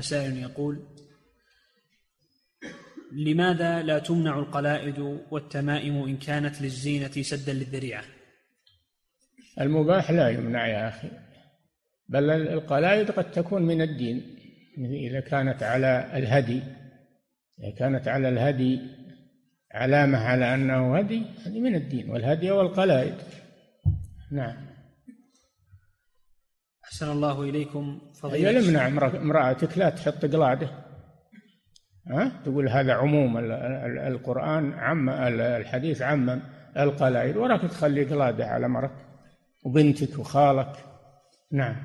سائل يقول لماذا لا تمنع القلائد والتمائم إن كانت للزينة سدا للذريعة؟ المباح لا يمنع يا أخي بل القلائد قد تكون من الدين. إذا كانت على الهدي إذا كانت على الهدي علامة على أنه هدي هذه من الدين والهدي والقلائد. نعم. أحسن الله إليكم فضيلة يمنع امرأتك لا تحط قلادة. ها؟ تقول هذا عموم القرآن عم الحديث عمم القلائد وراك تخلي قلادة على مرك وبنتك وخالك. نعم.